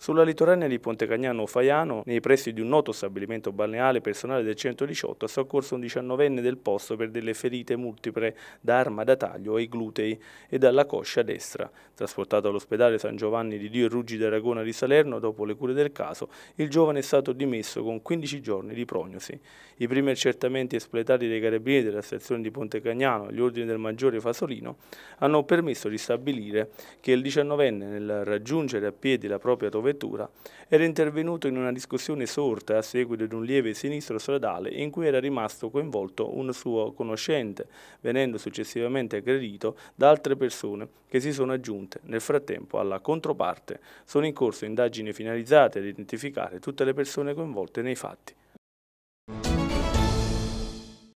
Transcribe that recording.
Sulla litoranea di Ponte Cagnano Faiano, nei pressi di un noto stabilimento balneare, personale del 118 ha soccorso un diciannovenne del posto per delle ferite multiple da arma da taglio ai glutei e dalla coscia destra. Trasportato all'ospedale San Giovanni di Dio e Ruggi d'Aragona di Salerno, dopo le cure del caso, il giovane è stato dimesso con 15 giorni di prognosi. I primi accertamenti espletati dai carabinieri della stazione di Ponte Cagnano agli ordini del maggiore Fasolino hanno permesso di stabilire che il diciannovenne nel raggiungere a piedi la propria tovetta vettura, era intervenuto in una discussione sorta a seguito di un lieve sinistro stradale in cui era rimasto coinvolto un suo conoscente, venendo successivamente aggredito da altre persone che si sono aggiunte. Nel frattempo alla controparte sono in corso indagini finalizzate ad identificare tutte le persone coinvolte nei fatti.